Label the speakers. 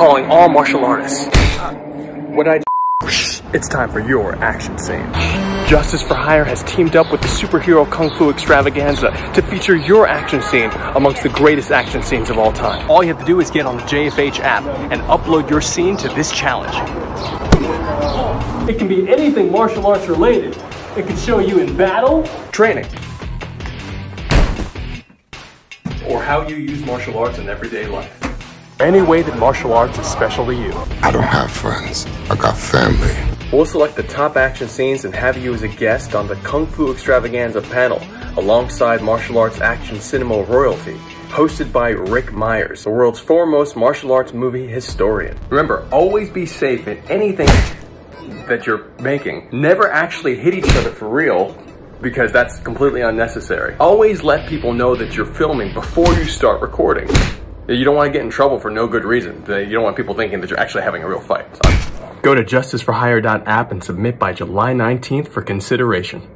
Speaker 1: calling all martial artists.
Speaker 2: What I It's time for your action scene. Justice for Hire has teamed up with the superhero Kung Fu Extravaganza to feature your action scene amongst the greatest action scenes of all time. All you have to do is get on the JFH app and upload your scene to this challenge.
Speaker 1: It can be anything martial arts related. It can show you in battle,
Speaker 2: Training. Or how you use martial arts in everyday life. Any way that martial arts is special to you.
Speaker 3: I don't have friends. I got family.
Speaker 2: We'll select the top action scenes and have you as a guest on the Kung Fu Extravaganza panel alongside martial arts action cinema royalty. Hosted by Ric Meyers, the world's foremost martial arts movie historian. Remember, always be safe in anything that you're making. Never actually hit each other for real because that's completely unnecessary. Always let people know that you're filming before you start recording. You don't want to get in trouble for no good reason. You don't want people thinking that you're actually having a real fight. So, go to justiceforhire.app and submit by July 19th for consideration.